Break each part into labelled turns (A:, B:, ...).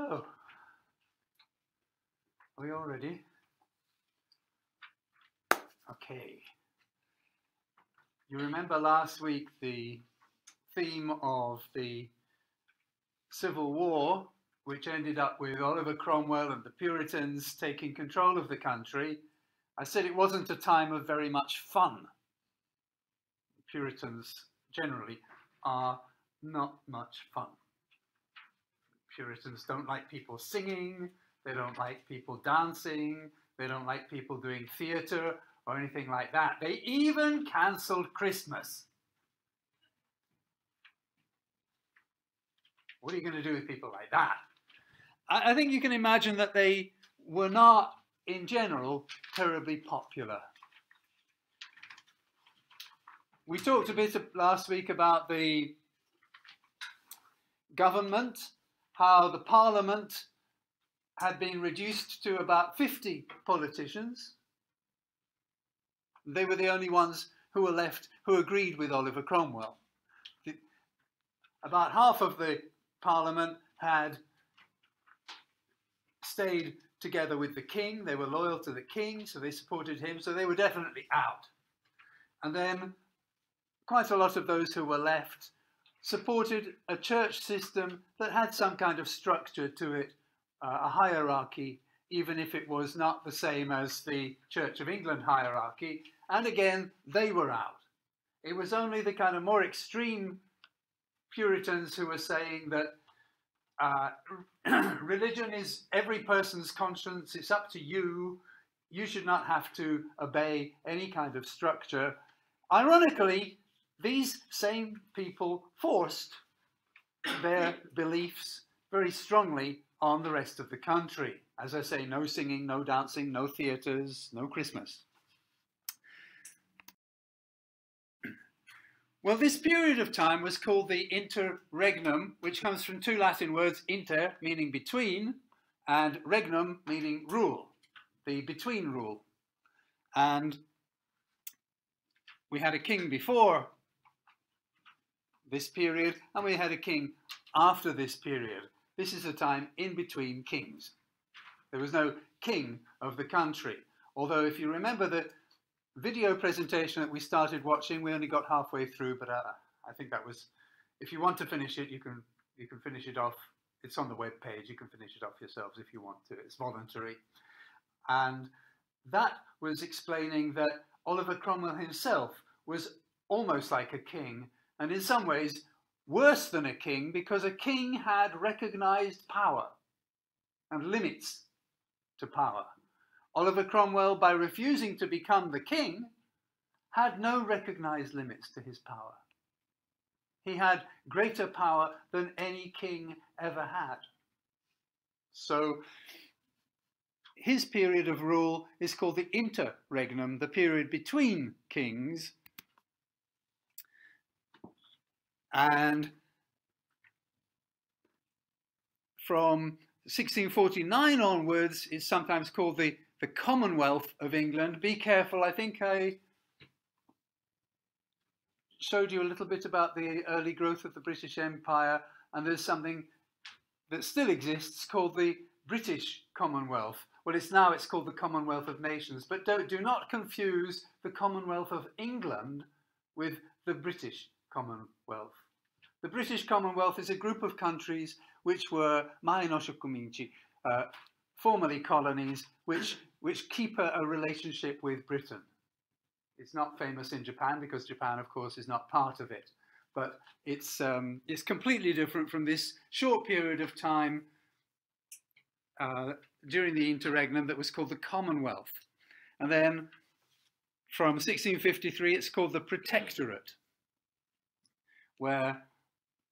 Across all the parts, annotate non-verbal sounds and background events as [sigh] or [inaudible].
A: So, are we all ready? Okay. You remember last week the theme of the Civil War, which ended up with Oliver Cromwell and the Puritans taking control of the country. I said it wasn't a time of very much fun. Puritans generally are not much fun. Puritans don't like people singing, they don't like people dancing, they don't like people doing theatre or anything like that. They even cancelled Christmas. What are you going to do with people like that? I, I think you can imagine that they were not, in general, terribly popular. We talked a bit last week about the government, how the parliament had been reduced to about 50 politicians. They were the only ones who were left who agreed with Oliver Cromwell. The, about half of the parliament had stayed together with the king. They were loyal to the king, so they supported him, so they were definitely out. And then quite a lot of those who were left supported a church system that had some kind of structure to it, uh, a hierarchy, even if it was not the same as the Church of England hierarchy. And again, they were out. It was only the kind of more extreme Puritans who were saying that uh, [clears throat] religion is every person's conscience, it's up to you, you should not have to obey any kind of structure. Ironically, these same people forced their [coughs] beliefs very strongly on the rest of the country. As I say, no singing, no dancing, no theatres, no Christmas. [clears throat] Well, this period of time was called the interregnum, which comes from two Latin words, inter, meaning between, and regnum, meaning rule, the between rule. And we had a king before this period, and we had a king after this period. This is a time in between kings. There was no king of the country. Although, if you remember the video presentation that we started watching, we only got halfway through, but uh, I think that was. If you want to finish it, you can you can finish it off. It's on the web page. You can finish it off yourselves if you want to. It's voluntary, and that was explaining that Oliver Cromwell himself was almost like a king and in some ways worse than a king because a king had recognized power and limits to power. Oliver Cromwell, by refusing to become the king, had no recognized limits to his power. He had greater power than any king ever had. So his period of rule is called the interregnum, the period between kings, and from 1649 onwards is sometimes called the, the Commonwealth of England. Be careful, I think I showed you a little bit about the early growth of the British Empire, and there's something that still exists called the British Commonwealth. Well, it's now it's called the Commonwealth of Nations, but don't, do not confuse the Commonwealth of England with the British Commonwealth. The British Commonwealth is a group of countries which were uh, formerly colonies, which, which keep a, a relationship with Britain. It's not famous in Japan because Japan, of course, is not part of it. But it's, um, it's completely different from this short period of time uh, during the interregnum that was called the Commonwealth. And then from 1653, it's called the Protectorate where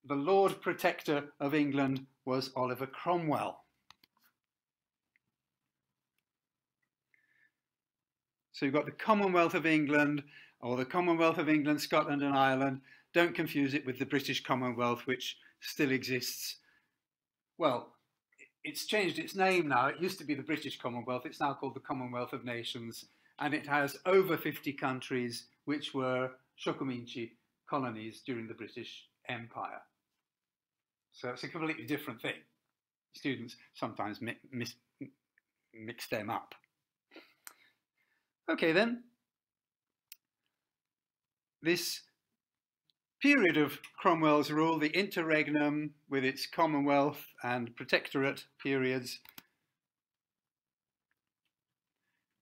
A: the Lord Protector of England was Oliver Cromwell. So you've got the Commonwealth of England, or the Commonwealth of England, Scotland and Ireland. Don't confuse it with the British Commonwealth, which still exists. Well, it's changed its name now. It used to be the British Commonwealth. It's now called the Commonwealth of Nations. And it has over 50 countries which were Shokominchi colonies during the British Empire. So it's a completely different thing. Students sometimes mi mis mix them up. Okay, then. This period of Cromwell's rule, the interregnum with its Commonwealth and Protectorate periods,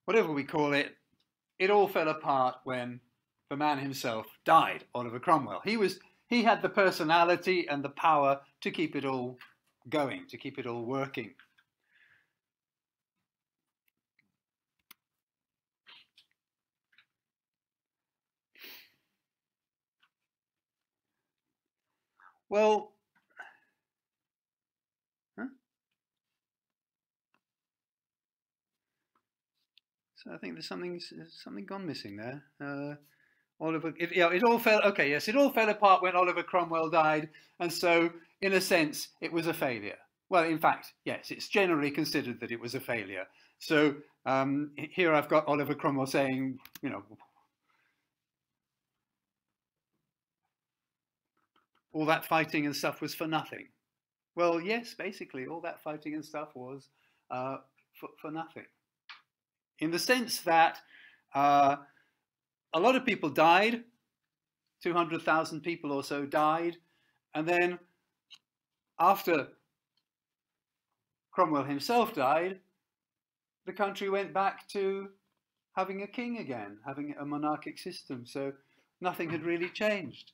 A: whatever we call it, it all fell apart when the man himself died, Oliver Cromwell. He was he had the personality and the power to keep it all going, to keep it all working. Well, so I think there's something something gone missing there. Uh, Oliver, it, yeah, it all fell. Okay, yes, it all fell apart when Oliver Cromwell died, and so in a sense, it was a failure. Well, in fact, yes, it's generally considered that it was a failure. So um, here I've got Oliver Cromwell saying, you know, all that fighting and stuff was for nothing. Well, yes, basically, all that fighting and stuff was uh, for, for, nothing. In the sense that uh, a lot of people died, 200,000 people or so died, and then after Cromwell himself died, the country went back to having a king again, having a monarchic system. So nothing had really changed.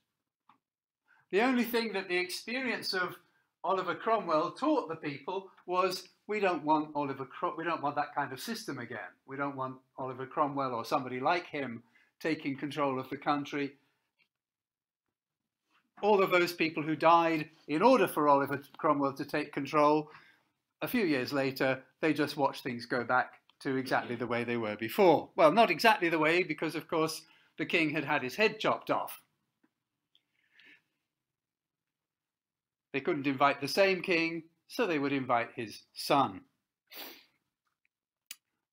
A: The only thing that the experience of Oliver Cromwell taught the people was we don't want Oliver we don't want that kind of system again. We don't want Oliver Cromwell or somebody like him taking control of the country. All of those people who died in order for Oliver Cromwell to take control, a few years later, they just watched things go back to exactly the way they were before. Well, not exactly the way, because of course the king had had his head chopped off. They couldn't invite the same king, so they would invite his son.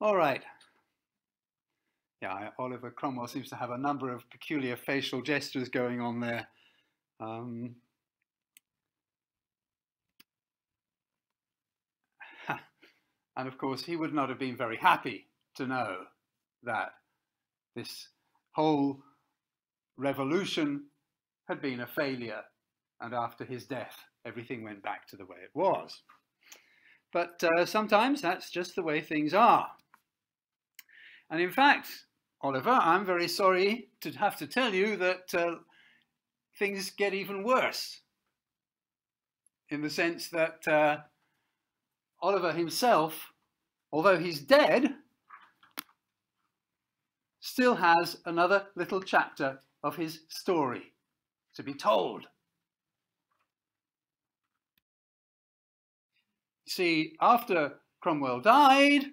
A: All right. Yeah, Oliver Cromwell seems to have a number of peculiar facial gestures going on there. Um, and of course, he would not have been very happy to know that this whole revolution had been a failure and after his death everything went back to the way it was. But uh, sometimes that's just the way things are. And in fact, Oliver, I'm very sorry to have to tell you that uh, things get even worse. In the sense that uh, Oliver himself, although he's dead, still has another little chapter of his story to be told. see, after Cromwell died,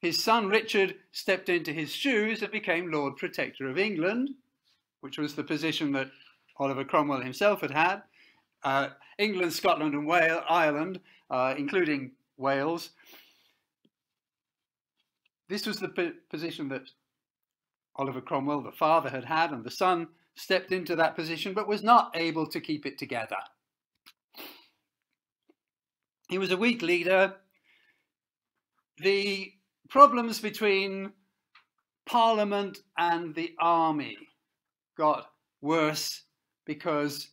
A: his son Richard stepped into his shoes and became Lord Protector of England, which was the position that Oliver Cromwell himself had had. Uh, England, Scotland, and Wales, Ireland, uh, including Wales. This was the position that Oliver Cromwell, the father, had had, and the son stepped into that position but was not able to keep it together. He was a weak leader. The problems between Parliament and the army got worse because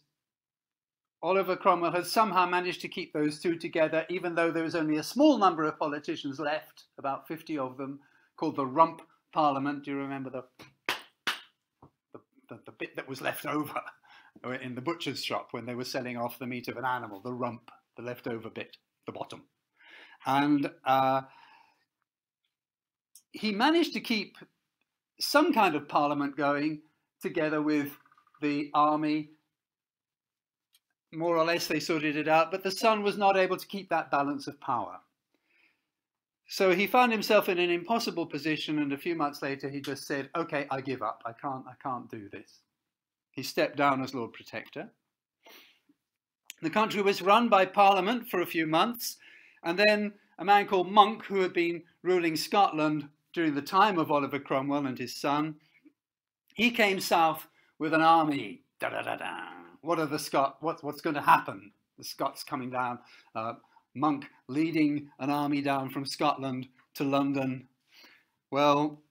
A: Oliver Cromwell had somehow managed to keep those two together, even though there was only a small number of politicians left, about 50 of them, called the Rump Parliament. Do you remember the, the, the, the bit that was left over in the butcher's shop when they were selling off the meat of an animal, the rump, the leftover bit? the bottom. And uh, he managed to keep some kind of parliament going together with the army. More or less, they sorted it out, but the son was not able to keep that balance of power. So he found himself in an impossible position, and a few months later, he just said, "Okay, I give up. I can't. I can't do this." He stepped down as Lord Protector. The country was run by Parliament for a few months, and then a man called Monk, who had been ruling Scotland during the time of Oliver Cromwell and his son, he came south with an army. Da, da, da, da. What are the Scot? What, what's going to happen? the Scots coming down, uh, Monk leading an army down from Scotland to London. Well,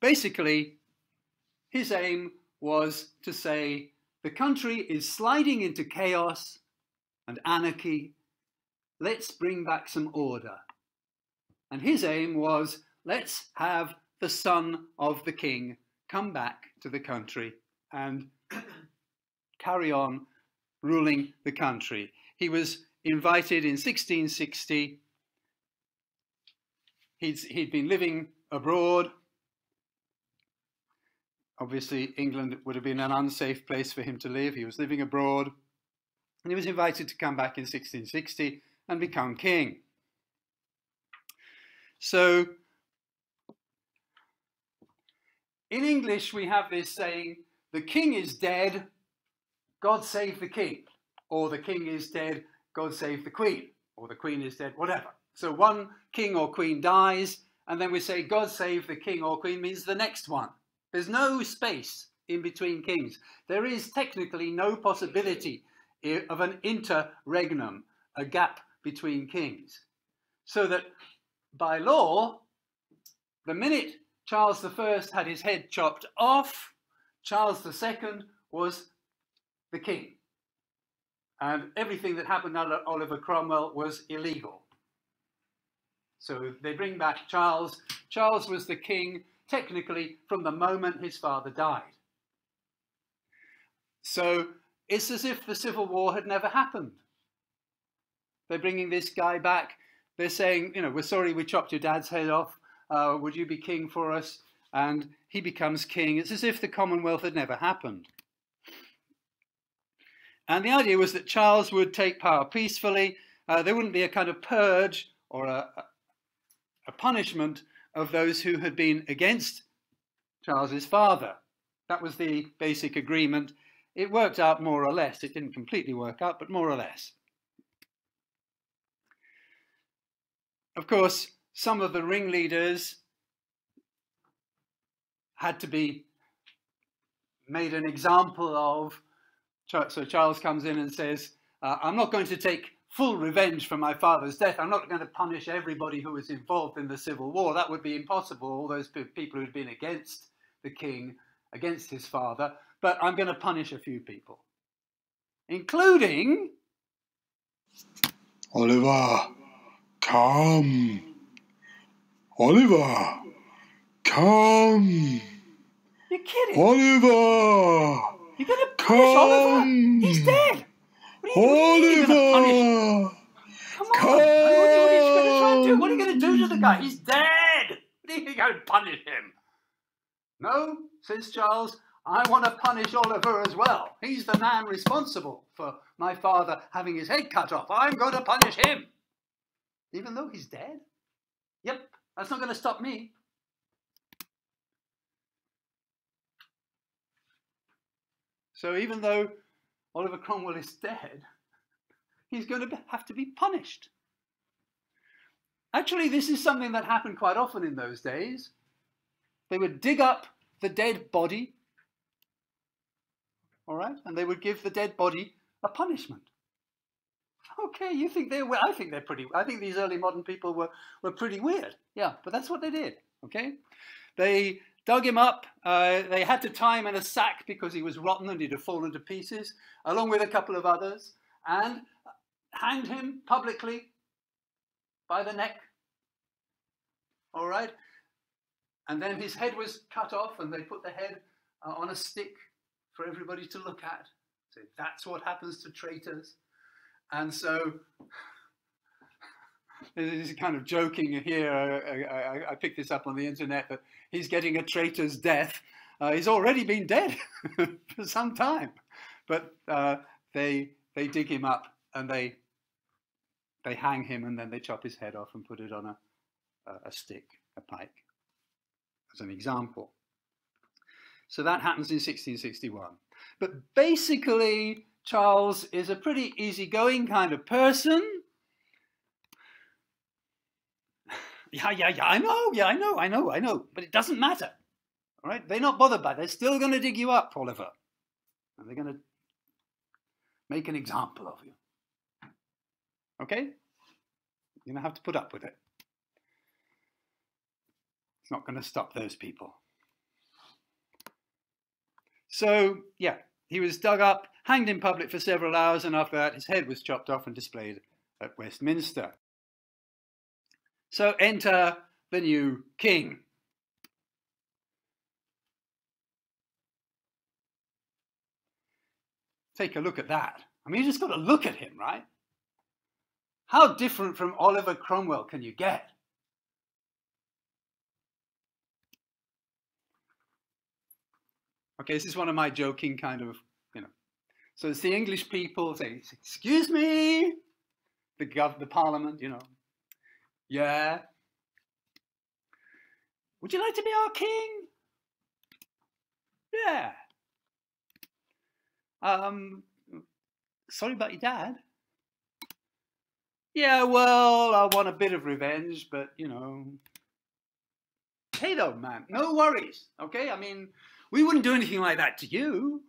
A: basically, his aim was to say the country is sliding into chaos and anarchy. Let's bring back some order. And his aim was let's have the son of the king come back to the country and [clears throat] carry on ruling the country. He was invited in 1660. He'd, he'd been living abroad. Obviously, England would have been an unsafe place for him to live. He was living abroad. And he was invited to come back in 1660 and become king. So, in English, we have this saying, the king is dead, God save the king. Or the king is dead, God save the queen. Or the queen is dead, whatever. So one king or queen dies, and then we say, God save the king or queen means the next one. There's no space in between kings. There is technically no possibility of an interregnum, a gap between kings. So that by law, the minute Charles I had his head chopped off, Charles II was the king. And everything that happened under Oliver Cromwell was illegal. So they bring back Charles. Charles was the king technically from the moment his father died. So it's as if the Civil War had never happened. They're bringing this guy back. They're saying, you know, we're sorry we chopped your dad's head off. Uh, would you be king for us? And he becomes king. It's as if the Commonwealth had never happened. And the idea was that Charles would take power peacefully. Uh, there wouldn't be a kind of purge or a, a punishment of those who had been against Charles's father. That was the basic agreement. It worked out more or less. It didn't completely work out, but more or less. Of course, some of the ringleaders had to be made an example of so Charles comes in and says, uh, I'm not going to take full revenge for my father's death. I'm not going to punish everybody who was involved in the Civil War. That would be impossible, all those people who'd been against the king, against his father. But I'm going to punish a few people, including.
B: Oliver, come. Oliver, come.
A: You're kidding.
B: Oliver.
A: You're to punish Oliver? He's dead. What are you,
B: Oliver!
A: Come on. Come. What, are you, what are you going to try and do? What are you going to do to the guy? He's dead. What are you going to punish him? No, says Charles. I want to punish Oliver as well. He's the man responsible for my father having his head cut off. I'm going to punish him. Even though he's dead? Yep, that's not going to stop me. So even though Oliver Cromwell is dead, he's going to have to be punished. Actually, this is something that happened quite often in those days. They would dig up the dead body, all right, and they would give the dead body a punishment. Okay, you think they're I think they're pretty. I think these early modern people were were pretty weird. Yeah, but that's what they did. Okay, they dug him up. Uh, they had to tie him in a sack because he was rotten and he'd have fallen to pieces, along with a couple of others, and hanged him publicly by the neck. All right? And then his head was cut off, and they put the head uh, on a stick for everybody to look at. So that's what happens to traitors. And so this is kind of joking here. I, I, I, picked this up on the internet that he's getting a traitor's death. Uh, he's already been dead [laughs] for some time, but uh, they they dig him up and they they hang him and then they chop his head off and put it on a a, a stick, a pike, as an example. So that happens in 1661. But basically, Charles is a pretty easygoing kind of person. Yeah, yeah, yeah, I know, yeah, I know, I know, I know. But it doesn't matter. All right? They're not bothered by it. They're still going to dig you up, Oliver. And they're going to make an example of you. Okay? You're going to have to put up with it. It's not going to stop those people. So, yeah, he was dug up, hanged in public for several hours, and after that, his head was chopped off and displayed at Westminster. So, enter the new king. Take a look at that. I mean, you just got to look at him, right? How different from Oliver Cromwell can you get? Okay, this is one of my joking kind of. So it's the English people say, excuse me, the, gov- the parliament, you know. Yeah. Would you like to be our king? Yeah. Um, sorry about your dad. Yeah, well, I want a bit of revenge, but you know. Hey, though, man, no worries. Okay, I mean, we wouldn't do anything like that to you.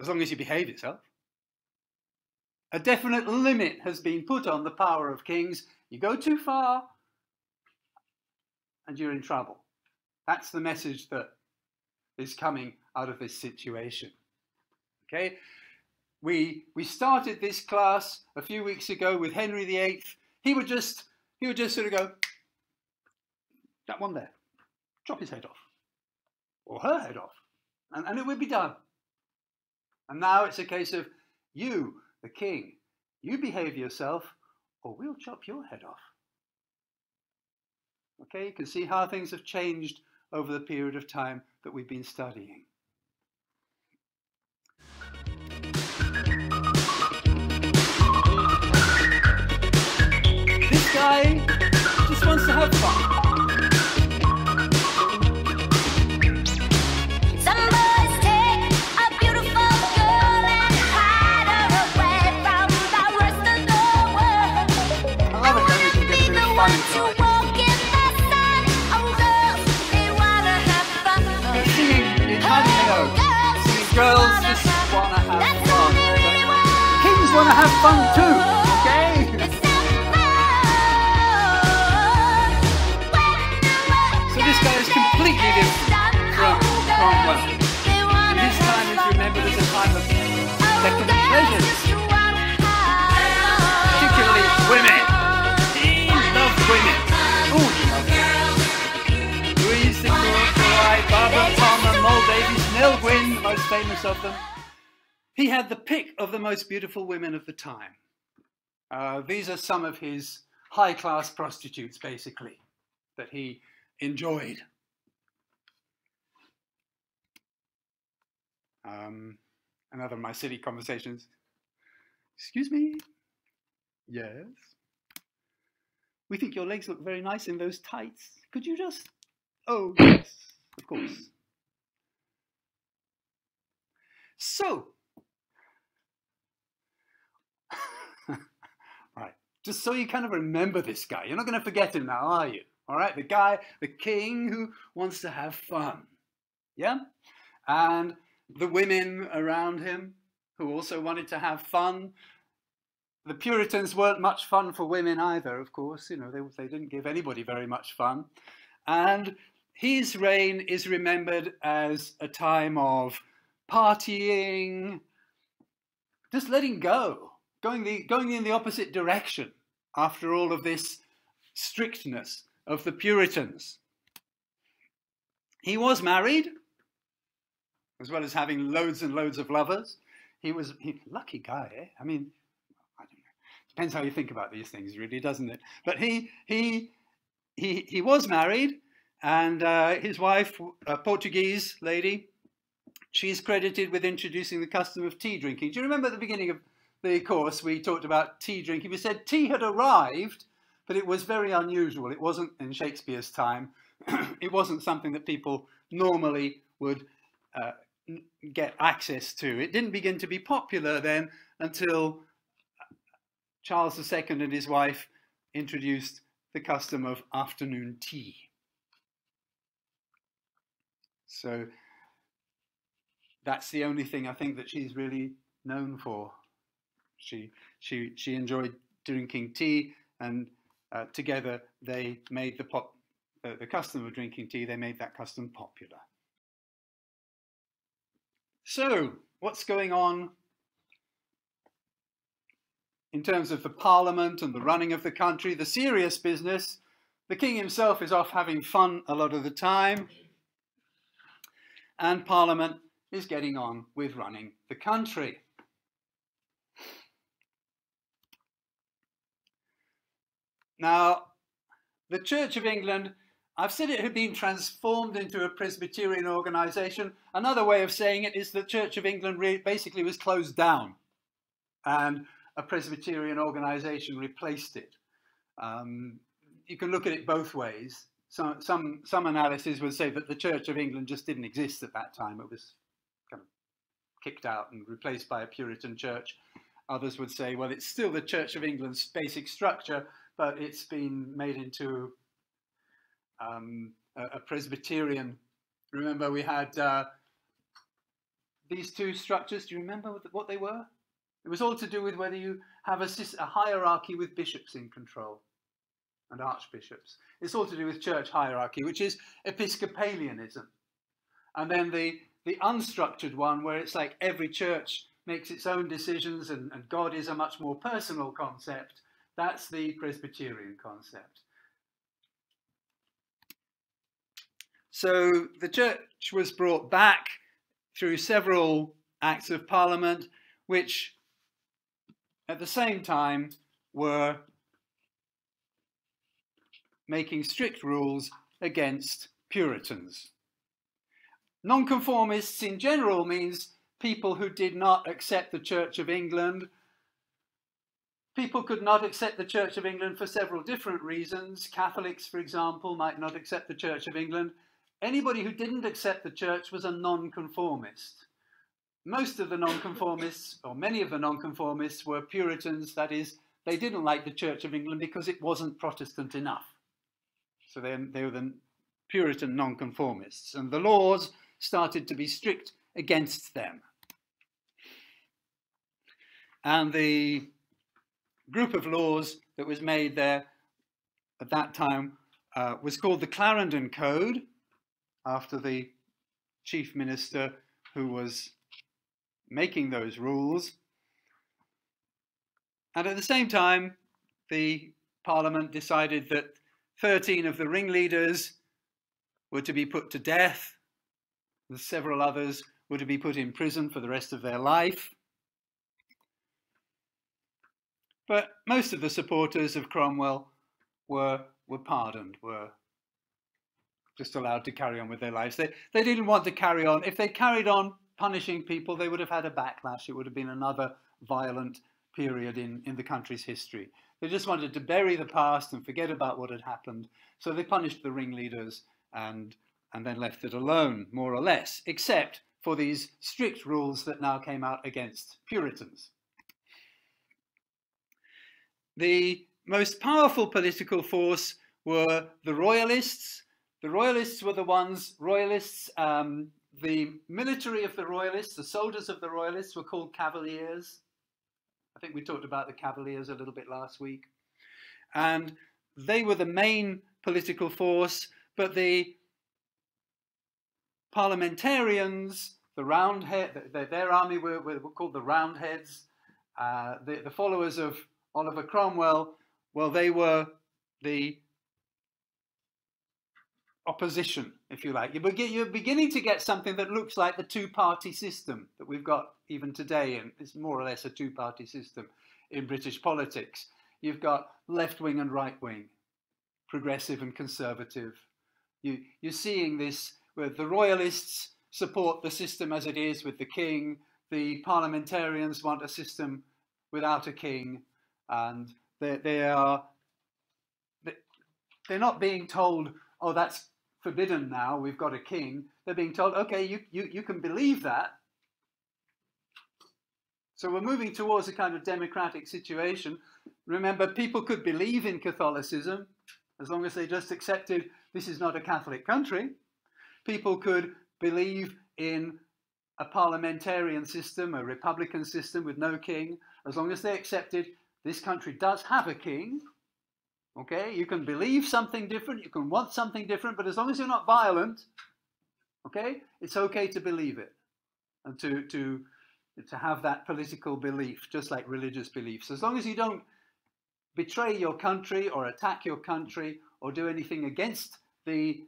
A: As long as you behave yourself. A definite limit has been put on the power of kings. You go too far, and you're in trouble. That's the message that is coming out of this situation. Okay? We, we started this class a few weeks ago with Henry VIII. He would just he would just sort of go, that one there, chop his head off, or her head off, and, and it would be done. And now it's a case of you, the king, you behave yourself, or we'll chop your head off. Okay, you can see how things have changed over the period of time that we've been studying. This guy just wants to have fun.
C: Of
A: them. He had the pick of the most beautiful women of the time. Uh, these are some of his high class prostitutes, basically, that he enjoyed. Um, another of my silly conversations. Excuse me? Yes. We think your legs look very nice in those tights. Could you just. Oh, yes, of course. So, [laughs] right, just so you kind of remember this guy. You're not going to forget him now, are you? All right, the guy, the king who wants to have fun. Yeah? And the women around him who also wanted to have fun. The Puritans weren't much fun for women either, of course. You know, they, they didn't give anybody very much fun. And his reign is remembered as a time of partying, just letting go, going, the, going in the opposite direction after all of this strictness of the Puritans. He was married, as well as having loads and loads of lovers. He was he, lucky guy, eh? I mean, I don't know. Depends how you think about these things, really, doesn't it? But he he he he was married, and uh, his wife, a Portuguese lady, she's credited with introducing the custom of tea drinking. Do you remember at the beginning of the course we talked about tea drinking? We said tea had arrived, but it was very unusual. It wasn't in Shakespeare's time. [clears throat] it wasn't something that people normally would uh, get access to. It didn't begin to be popular then until Charles II and his wife introduced the custom of afternoon tea. So that's the only thing I think that she's really known for. She she she enjoyed drinking tea, and uh, together they made the pop the, the custom of drinking tea. They made that custom popular. So, what's going on in terms of the parliament and the running of the country? The serious business. The king himself is off having fun a lot of the time, and parliament is getting on with running the country. Now, the Church of England, I've said it had been transformed into a Presbyterian organisation. Another way of saying it is the Church of England basically was closed down and a Presbyterian organisation replaced it. Um, you can look at it both ways. Some, some, some analysis would say that the Church of England just didn't exist at that time. It was kicked out and replaced by a Puritan church. Others would say, well, it's still the Church of England's basic structure, but it's been made into um, a, a, Presbyterian. Remember, we had uh, these two structures. Do you remember what they were? It was all to do with whether you have a, a hierarchy with bishops in control and archbishops. It's all to do with church hierarchy, which is Episcopalianism. And then the, the unstructured one, where it's like every church makes its own decisions and, and God is a much more personal concept. That's the Presbyterian concept. So the church was brought back through several acts of parliament, which at the same time were making strict rules against Puritans. Nonconformists in general means people who did not accept the Church of England. People could not accept the Church of England for several different reasons. Catholics, for example, might not accept the Church of England. Anybody who didn't accept the Church was a nonconformist. Most of the nonconformists, or many of the nonconformists, were Puritans, that is, they didn't like the Church of England because it wasn't Protestant enough. So they, they were the Puritan nonconformists, and the laws started to be strict against them. And the group of laws that was made there at that time uh, was called the Clarendon Code, after the chief minister who was making those rules. And at the same time, the parliament decided that 13 of the ringleaders were to be put to death, several others were to be put in prison for the rest of their life. But most of the supporters of Cromwell were, were pardoned, were just allowed to carry on with their lives. They, they didn't want to carry on. If they carried on punishing people, they would have had a backlash. It would have been another violent period in, in the country's history. They just wanted to bury the past and forget about what had happened. So they punished the ringleaders and, and then left it alone, more or less, except for these strict rules that now came out against Puritans. The most powerful political force were the Royalists. The Royalists were the ones, Royalists, um, the military of the Royalists, the soldiers of the Royalists were called Cavaliers. I think we talked about the Cavaliers a little bit last week. And they were the main political force, but the parliamentarians, the Roundhead, the, their army were, were, called the Roundheads. Uh, the, the followers of Oliver Cromwell, well, they were the opposition, if you like. You're beginning to get something that looks like the two-party system that we've got even today, and it's more or less a two-party system in British politics. You've got left-wing and right-wing, progressive and conservative. You, you're seeing this where the royalists support the system as it is with the king, the parliamentarians want a system without a king, and they, they are they're not being told, oh, that's forbidden now, we've got a king, they're being told, okay, you, you, you can believe that. So we're moving towards a kind of democratic situation. Remember, people could believe in Catholicism as long as they just accepted this is not a Catholic country. People could believe in a parliamentarian system, a republican system with no king, as long as they accepted this country does have a king, okay, you can believe something different, you can want something different, but as long as you're not violent, okay, it's okay to believe it and to, to, to have that political belief, just like religious beliefs. As long as you don't betray your country or attack your country or do anything against the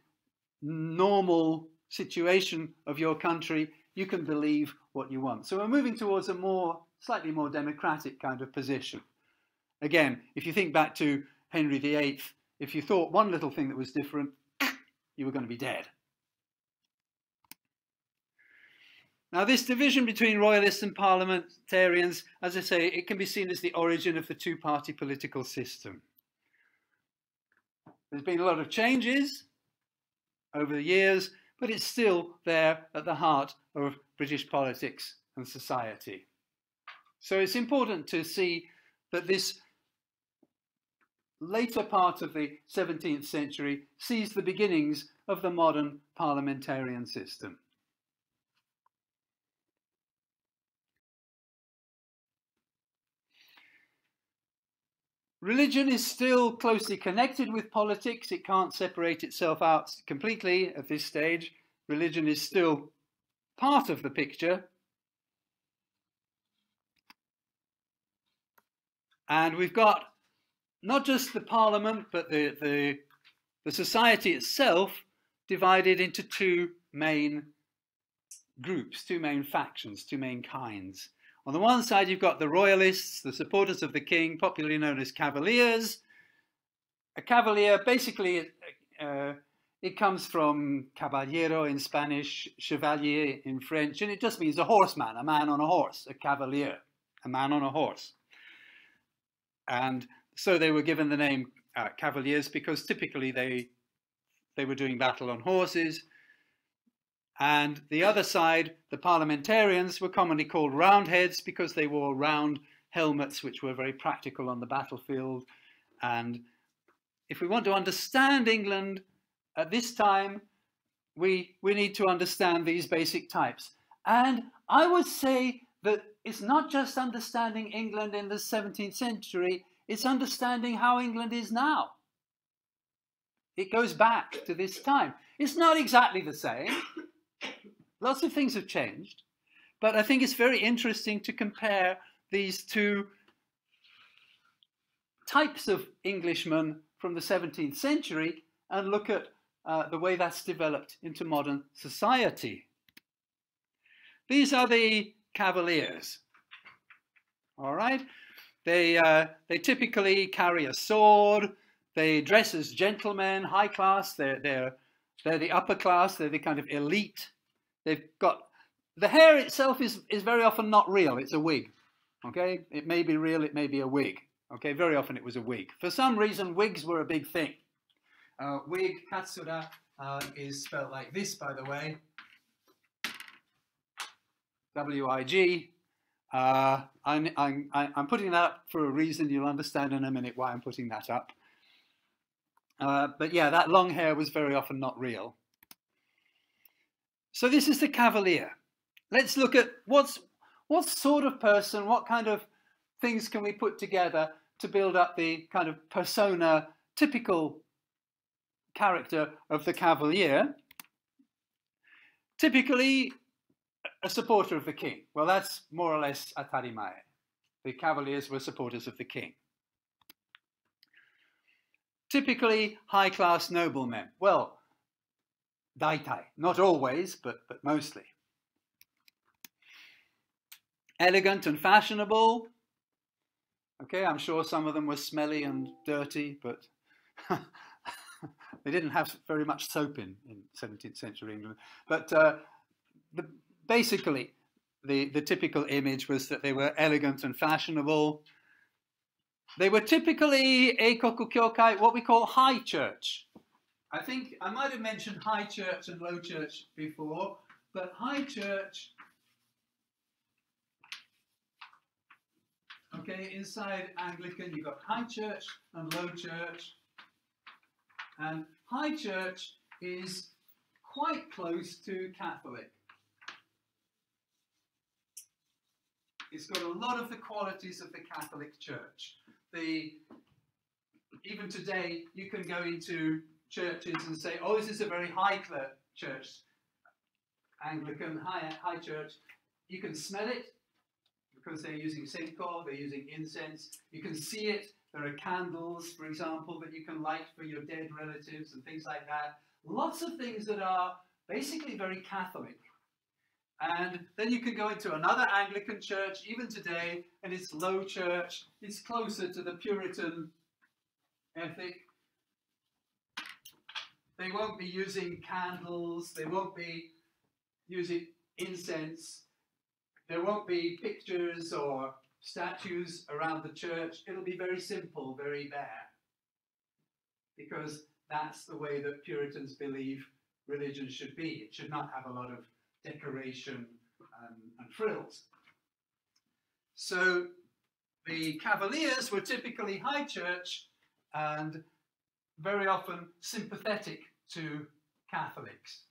A: normal situation of your country, you can believe what you want. So we're moving towards a more, slightly more democratic kind of position. Again, if you think back to Henry VIII, if you thought one little thing that was different, [clears throat] you were going to be dead. Now, this division between royalists and parliamentarians, as I say, it can be seen as the origin of the two party political system. There's been a lot of changes over the years, but it's still there at the heart of British politics and society. So it's important to see that this later part of the 17th century sees the beginnings of the modern parliamentarian system. Religion is still closely connected with politics. It can't separate itself out completely at this stage. Religion is still part of the picture. And we've got not just the parliament, but the, the, the society itself divided into two main groups, two main factions, two main kinds. On the one side, you've got the royalists, the supporters of the king, popularly known as cavaliers. A cavalier, basically, uh, it comes from caballero in Spanish, chevalier in French, and it just means a horseman, a man on a horse, a cavalier, a man on a horse. And so they were given the name uh, cavaliers because typically they they were doing battle on horses and the other side, the parliamentarians, were commonly called roundheads because they wore round helmets, which were very practical on the battlefield. And if we want to understand England at this time, we, we need to understand these basic types. And I would say that it's not just understanding England in the 17th century, it's understanding how England is now. It goes back to this time. It's not exactly the same. Lots of things have changed, but I think it's very interesting to compare these two types of Englishmen from the 17th century and look at uh, the way that's developed into modern society. These are the Cavaliers. All right, they uh, they typically carry a sword. They dress as gentlemen, high class. They're they're they're the upper class. They're the kind of elite They've got the hair itself is, is very often not real, it's a wig. Okay, it may be real, it may be a wig. Okay, very often it was a wig. For some reason, wigs were a big thing. Uh, wig, katsura, uh, is spelled like this, by the way. W-I-G. Uh, I'm, I'm, I'm putting that up for a reason. You'll understand in a minute why I'm putting that up. Uh, but yeah, that long hair was very often not real. So this is the cavalier. Let's look at what's what sort of person, what kind of things can we put together to build up the kind of persona, typical character of the cavalier. Typically, a supporter of the king. Well, that's more or less atarimae. The cavaliers were supporters of the king. Typically, high-class noblemen. Well, daitai. Not always, but, but mostly. Elegant and fashionable. Okay, I'm sure some of them were smelly and dirty, but [laughs] they didn't have very much soap in, in 17th century England. But uh, the, basically, the, the typical image was that they were elegant and fashionable. They were typically eikoku kyokai, what we call high church. I think I might have mentioned high church and low church before, but high church, okay, inside Anglican, you've got high church and low church. And high church is quite close to Catholic. It's got a lot of the qualities of the Catholic Church. The even today, you can go into churches and say, "Oh, this is a very high church, Anglican high high church." You can smell it because they're using synchor, they're using incense. You can see it. There are candles, for example, that you can light for your dead relatives and things like that. Lots of things that are basically very Catholic. And then you can go into another Anglican church, even today, and it's low church. It's closer to the Puritan ethic. They won't be using candles, they won't be using incense, there won't be pictures or statues around the church. It'll be very simple, very bare. Because that's the way that Puritans believe religion should be. It should not have a lot of decoration and, and frills. So the Cavaliers were typically high church and very often sympathetic to Catholics.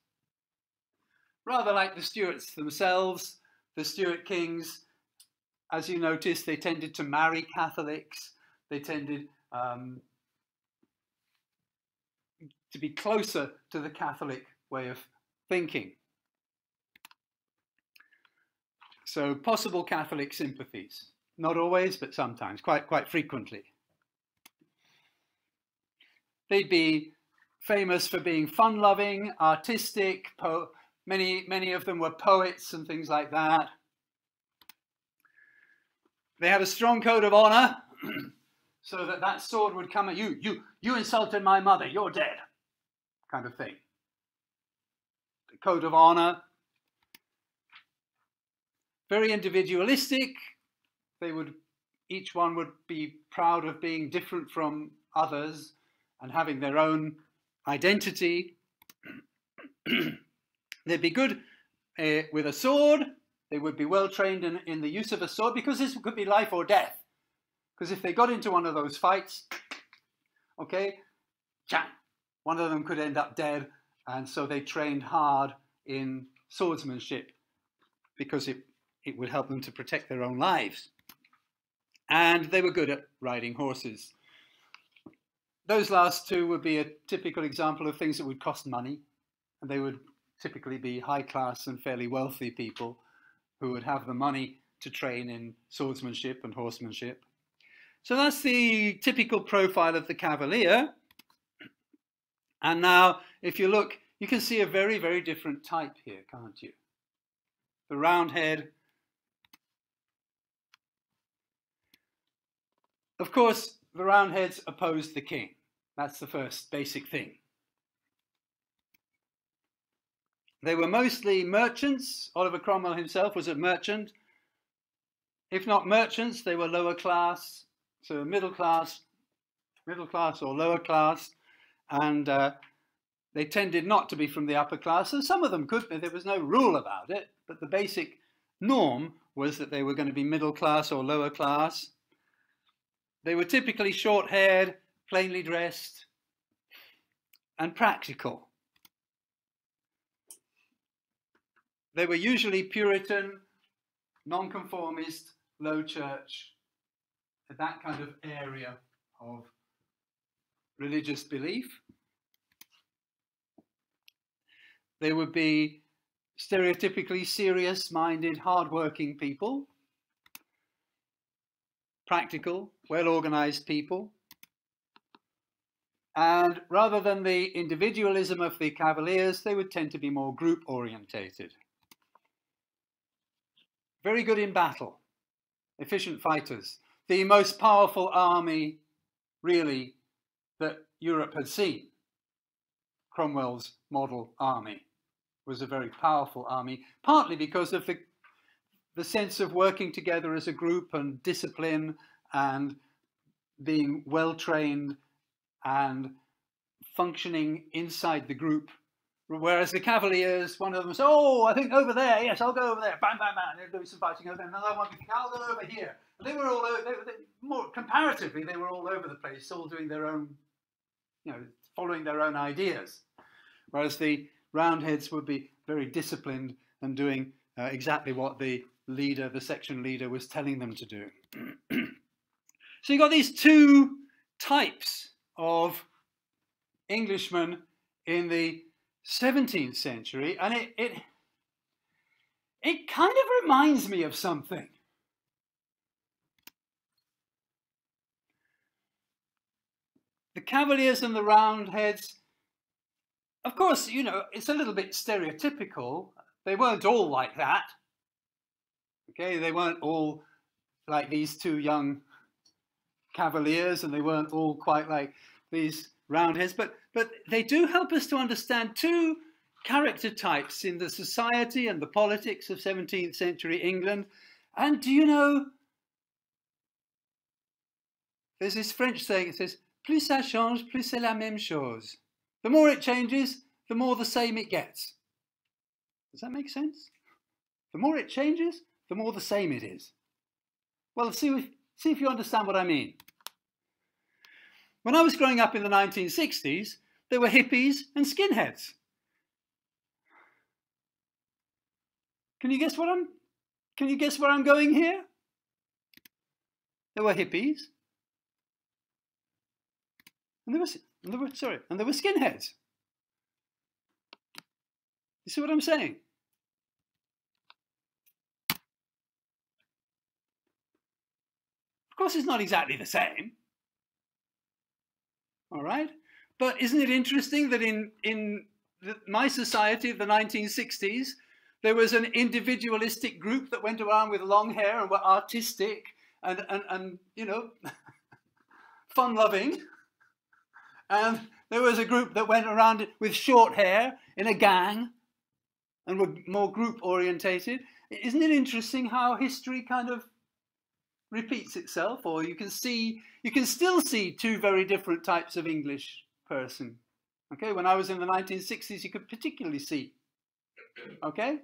A: Rather like the Stuarts themselves, the Stuart kings, as you notice, they tended to marry Catholics. They tended um, to be closer to the Catholic way of thinking. So possible Catholic sympathies. Not always, but sometimes, quite, quite frequently. They'd be famous for being fun-loving, artistic, many, many of them were poets and things like that. They had a strong code of honor, [clears throat] so that that sword would come at you. You, you insulted my mother, you're dead, kind of thing. The code of honor. Very individualistic. They would, each one would be proud of being different from others and having their own identity. [clears throat] They'd be good uh, with a sword. They would be well trained in, in the use of a sword because this could be life or death. Because if they got into one of those fights, okay, one of them could end up dead. And so they trained hard in swordsmanship because it, it would help them to protect their own lives. And they were good at riding horses. Those last two would be a typical example of things that would cost money, and they would typically be high class and fairly wealthy people who would have the money to train in swordsmanship and horsemanship. So that's the typical profile of the cavalier. And now, if you look, you can see a very, very different type here, can't you? The round head. Of course, the roundheads opposed the king. That's the first basic thing. They were mostly merchants. Oliver Cromwell himself was a merchant. If not merchants, they were lower class, so middle class, middle class or lower class, and uh, they tended not to be from the upper class. And some of them could be. There was no rule about it, but the basic norm was that they were going to be middle class or lower class. They were typically short haired, plainly dressed, and practical. They were usually Puritan, nonconformist, low church, that kind of area of religious belief. They would be stereotypically serious minded, hard-working people, practical, well organized people. And rather than the individualism of the Cavaliers, they would tend to be more group orientated. Very good in battle, efficient fighters. The most powerful army, really, that Europe had seen. Cromwell's model army was a very powerful army, partly because of the, the sense of working together as a group and discipline and being well trained and functioning inside the group. Whereas the Cavaliers, one of them said, Oh, I think over there, yes, I'll go over there. Bang, bang, bang. There'll be some fighting over there. Another one, I'll go over here. And they were all over, they they, more comparatively, they were all over the place, all doing their own, you know, following their own ideas. Whereas the Roundheads would be very disciplined and doing uh, exactly what the leader, the section leader, was telling them to do. [clears throat] so you've got these two types of Englishmen in the 17th century, and it, it, it kind of reminds me of something. The Cavaliers and the Roundheads, of course, you know, it's a little bit stereotypical. They weren't all like that. Okay, they weren't all like these two young Cavaliers, and they weren't all quite like these Roundheads, but, but they do help us to understand two character types in the society and the politics of 17th century England. And do you know, there's this French saying, it says, plus ça change, plus c'est la même chose. The more it changes, the more the same it gets. Does that make sense? The more it changes, the more the same it is. Well, see see if you understand what I mean. When I was growing up in the 1960s, there were hippies and skinheads. Can you guess what I'm can you guess where I'm going here? There were hippies. And there and there were sorry, and there were skinheads. You see what I'm saying? Course, it's not exactly the same. All right? But isn't it interesting that in, in the, my society of the 1960s, there was an individualistic group that went around with long hair and were artistic and, and, and you know, [laughs] fun loving. And there was a group that went around with short hair in a gang and were more group orientated. Isn't it interesting how history kind of repeats itself? Or you can see, you can still see two very different types of English person. Okay, when I was in the 1960s, you could particularly see. Okay,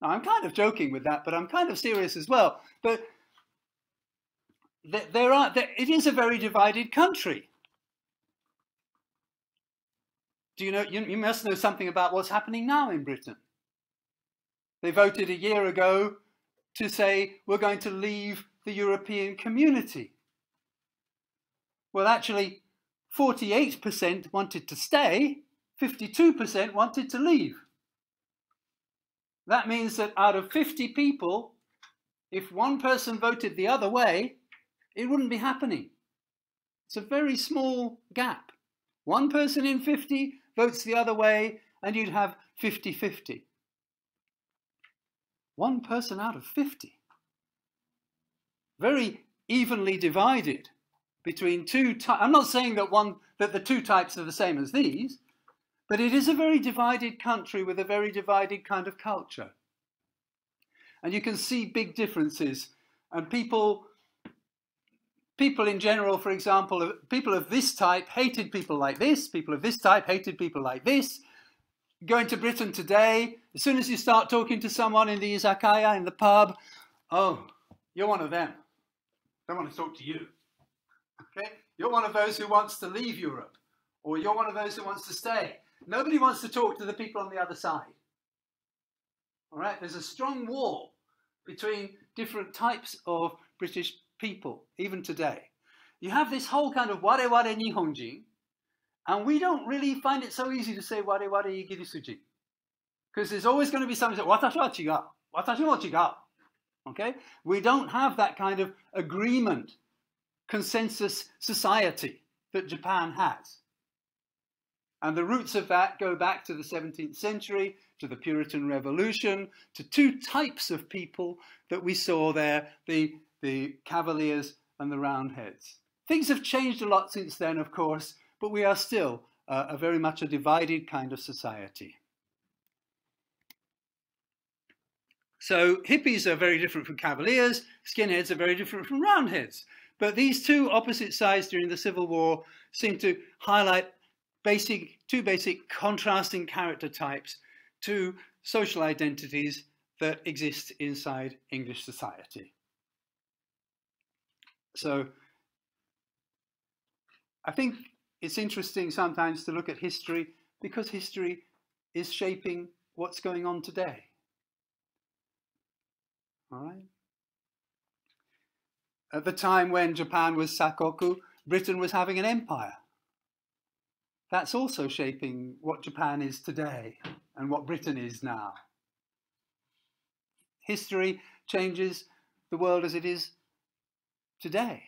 A: now I'm kind of joking with that, but I'm kind of serious as well. But there are, there, it is a very divided country. Do you know, you, you must know something about what's happening now in Britain. They voted a year ago to say we're going to leave the European community. Well, actually, 48% wanted to stay, 52% wanted to leave. That means that out of 50 people, if one person voted the other way, it wouldn't be happening. It's a very small gap. One person in 50 votes the other way, and you'd have 50 50. One person out of 50. Very evenly divided between two types. I'm not saying that one that the two types are the same as these, but it is a very divided country with a very divided kind of culture. And you can see big differences. And people people in general, for example, people of this type hated people like this, people of this type hated people like this. Going to Britain today, as soon as you start talking to someone in the izakaya, in the pub, oh, you're one of them. They want to talk to you. Okay? You're one of those who wants to leave Europe, or you're one of those who wants to stay. Nobody wants to talk to the people on the other side. All right? There's a strong wall between different types of British people, even today. You have this whole kind of ware ware Nihonjin, and we don't really find it so easy to say ware ware Igirisujin. Because there's always going to be something that watashi wa chigau, watashi mo chigau. Okay? We don't have that kind of agreement, consensus society that Japan has. And the roots of that go back to the 17th century, to the Puritan Revolution, to two types of people that we saw there the, the Cavaliers and the Roundheads. Things have changed a lot since then, of course, but we are still uh, a very much a divided kind of society. So hippies are very different from cavaliers, skinheads are very different from roundheads. But these two opposite sides during the Civil War seem to highlight basic, two basic contrasting character types, two social identities that exist inside English society. So I think it's interesting sometimes to look at history because history is shaping what's going on today. All right. At the time when Japan was Sakoku, Britain was having an empire. That's also shaping what Japan is today and what Britain is now. History changes the world as it is today.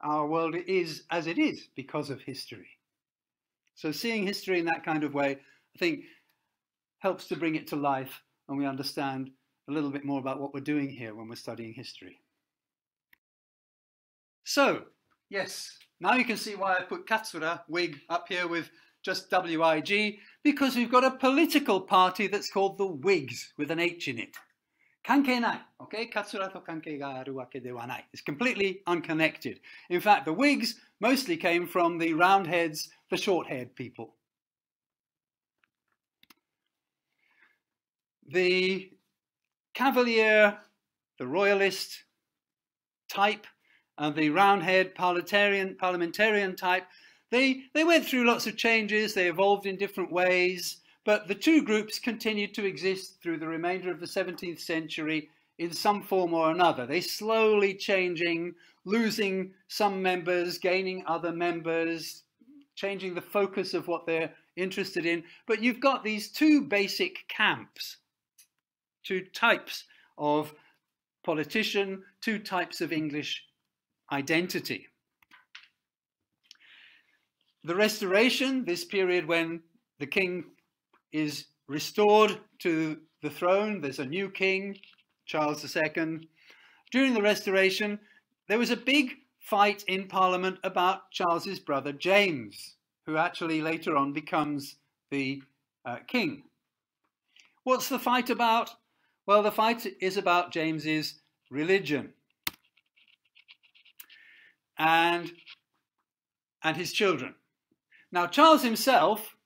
A: Our world is as it is because of history. So, seeing history in that kind of way, I think, helps to bring it to life and we understand a little bit more about what we're doing here when we're studying history. So, yes, now you can see why I put Katsura, wig, up here with just WIG, because we've got a political party that's called the Whigs with an H in it. Kankei nai, okay? Katsura to ga aru wake de wa nai. It's completely unconnected. In fact, the Whigs mostly came from the Roundheads, the short-haired people. The Cavalier, the Royalist type, and the Roundhead parliamentarian, parliamentarian type, they, they went through lots of changes, they evolved in different ways, but the two groups continued to exist through the remainder of the 17th century in some form or another. They slowly changing, losing some members, gaining other members, changing the focus of what they're interested in. But you've got these two basic camps, two types of politician, two types of English identity. The Restoration, this period when the king is restored to the throne, there's a new king, Charles II. During the Restoration, there was a big fight in Parliament about Charles's brother James, who actually later on becomes the uh, king. What's the fight about? Well, the fight is about James's religion and, and his children. Now, Charles himself,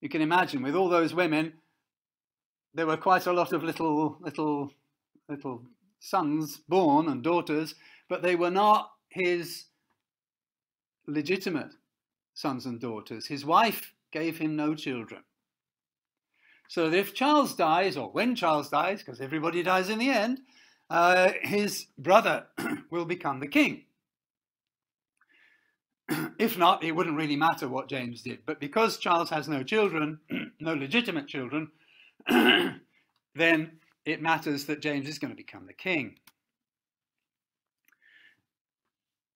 A: you can imagine, with all those women, there were quite a lot of little, little, little sons born and daughters, but they were not his legitimate sons and daughters. His wife gave him no children. So that if Charles dies, or when Charles dies, because everybody dies in the end, uh, his brother [clears throat] will become the king. [clears throat] if not, it wouldn't really matter what James did. But because Charles has no children, [clears throat] no legitimate children, then it matters that James is going to become the king.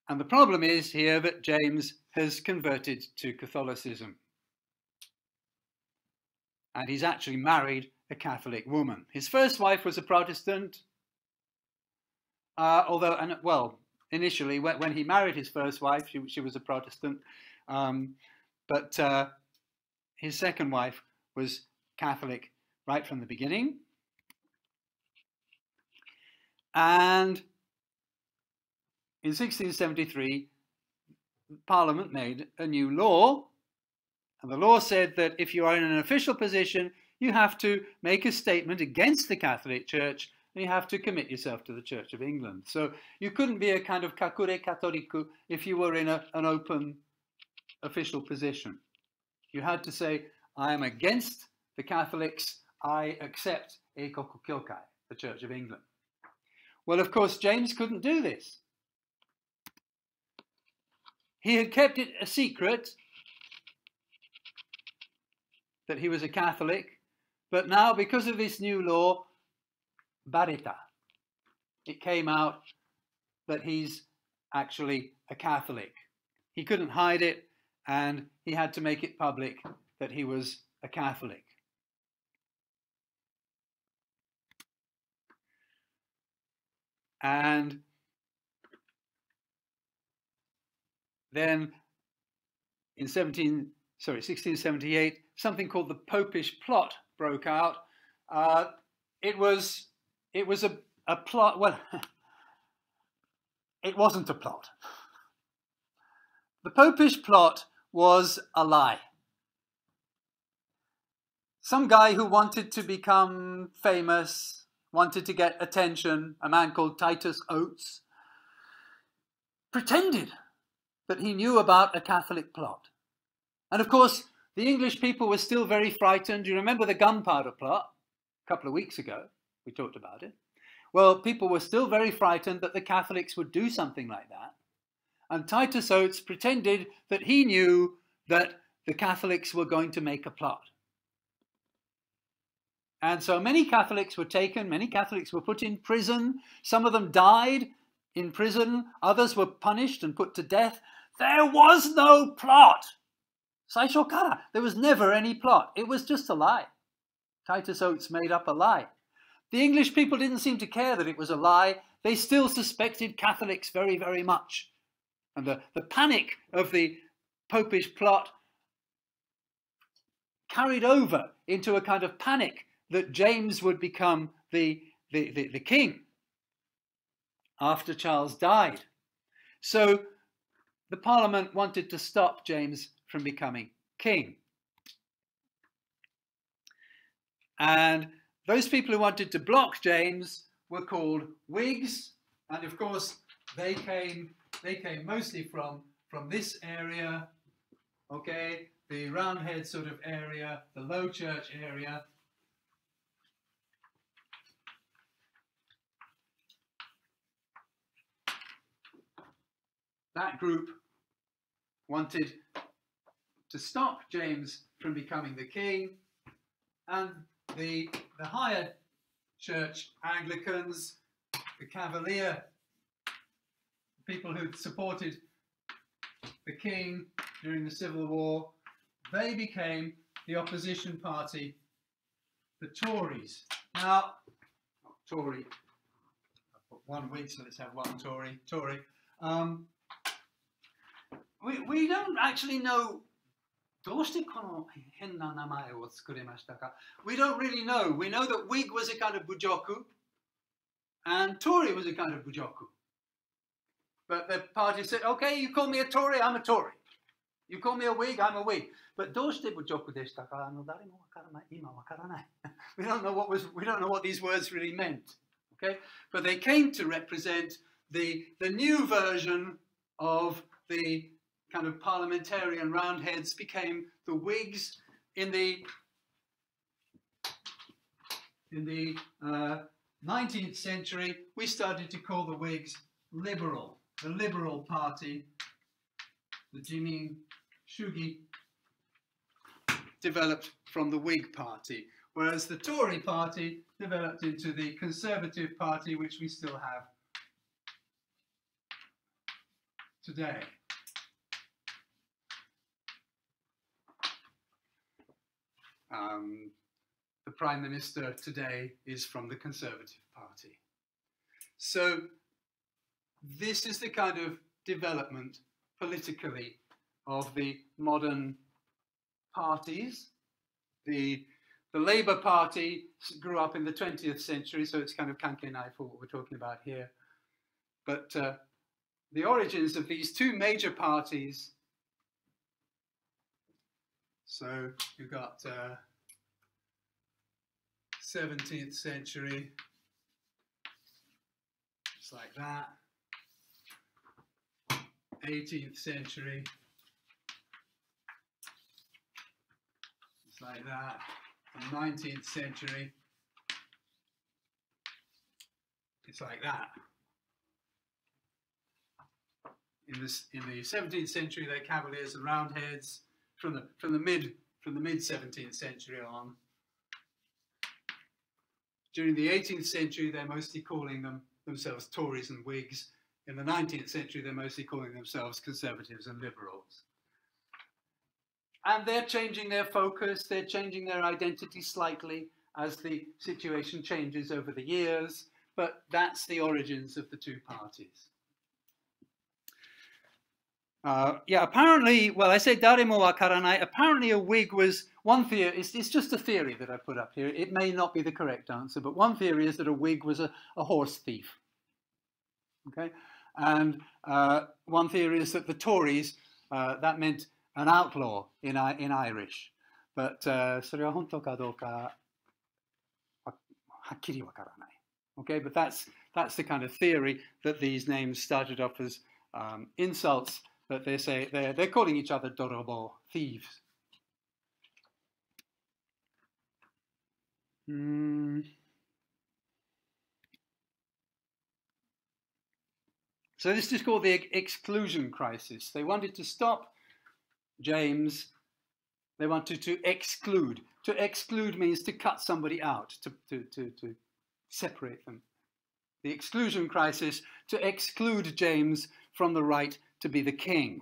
A: And the problem is here that James has converted to Catholicism. And he's actually married a Catholic woman. His first wife was a Protestant, uh, although, and, well, initially, when, he married his first wife, she, she was a Protestant. Um, but uh, his second wife was Catholic right from the beginning. And in 1673, Parliament made a new law. And the law said that if you are in an official position, you have to make a statement against the Catholic Church and you have to commit yourself to the Church of England. So you couldn't be a kind of kakure catholico if you were in a, an open official position. You had to say, I am against the Catholics, I accept Eikoku Kyokai, the Church of England. Well, of course, James couldn't do this. He had kept it a secret that he was a Catholic, but now, because of this new law, barita, it came out that he's actually a Catholic. He couldn't hide it, and he had to make it public that he was a Catholic. And then in 17, sorry, 1678, something called the Popish Plot broke out. Uh, it was it was a, a plot. Well, [laughs] it wasn't a plot. The Popish plot was a lie. Some guy who wanted to become famous, wanted to get attention, a man called Titus Oates, pretended that he knew about a Catholic plot. And of course, the English people were still very frightened. You remember the gunpowder plot a couple of weeks ago, We talked about it. Well, people were still very frightened that the Catholics would do something like that. And Titus Oates pretended that he knew that the Catholics were going to make a plot. And so many Catholics were taken, many Catholics were put in prison. Some of them died in prison, others were punished and put to death. There was no plot. Saishokara, there was never any plot. It was just a lie. Titus Oates made up a lie. The English people didn't seem to care that it was a lie. They still suspected Catholics very, very much. And the, the panic of the popish plot carried over into a kind of panic that James would become the, the, the, the king after Charles died. So the Parliament wanted to stop James from becoming king. And those people who wanted to block James were called Whigs, and of course they came they came mostly from from this area, okay, the Roundhead sort of area, the Low Church area. That group wanted to stop James from becoming the king, and the, the higher church Anglicans, the Cavalier, people who supported the king during the Civil War, they became the opposition party, the Tories. Now, Tory, I've put one Whig, so let's have one Tory. Tory. Um, we, we don't actually know どうしてこの変な名前を作りましたか We don't really know. We know that Whig was a kind of bujoku and Tory was a kind of bujoku. But the party said, okay, you call me a Tory, I'm a Tory. You call me a Whig, I'm a Whig. But どうして部族でしたかあの誰もわからない。今わからない。we [laughs] don't know what was we don't know what these words really meant. Okay? But they came to represent the the new version of the kind of parliamentarian roundheads became the Whigs in the in the uh, 19th century. We started to call the Whigs liberal, the Liberal Party, the Jimin Shugi developed from the Whig Party, whereas the Tory Party developed into the Conservative Party, which we still have today. Um, the Prime Minister today is from the Conservative Party. So this is the kind of development politically of the modern parties. The, the Labour Party grew up in the 20th century, so it's kind of kankenai for what we're talking about here. But uh, the origins of these two major parties so you've got uh, 17th century, just like that. 18th century, just like that. And 19th century, it's like that. In this, in the 17th century, they're Cavaliers and Roundheads from the from the mid from the mid 17th century on. During the 18th century, they're mostly calling them themselves Tories and Whigs. In the 19th century, they're mostly calling themselves Conservatives and Liberals. And they're changing their focus, they're changing their identity slightly as the situation changes over the years, but that's the origins of the two parties. Uh, yeah, apparently, well, I say daremo wakaranai. Apparently, a Whig was one theory. It's, it's, just a theory that I put up here. It may not be the correct answer, but one theory is that a wig was a, a horse thief. Okay, and uh, one theory is that the Tories uh, that meant an outlaw in in Irish. But uh, それは本当かどうかはっきりわからない. Okay, but that's that's the kind of theory that these names started off as um, insults that they say they're, they're calling each other Dorobo, thieves. Mm. So this is called the exclusion crisis. They wanted to stop James. They wanted to exclude. To exclude means to cut somebody out, to, to, to, to separate them. The exclusion crisis to exclude James from the right to be the king.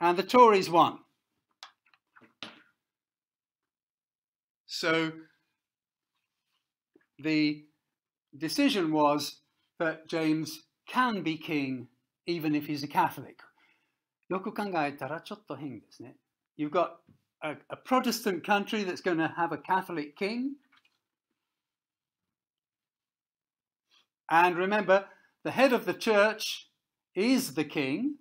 A: And the Tories won. So the decision was that James can be king even if he's a Catholic. よく考えたらちょっと変ですね。You've got a, a Protestant country that's going to have a Catholic king. And remember, the head of the church is the king.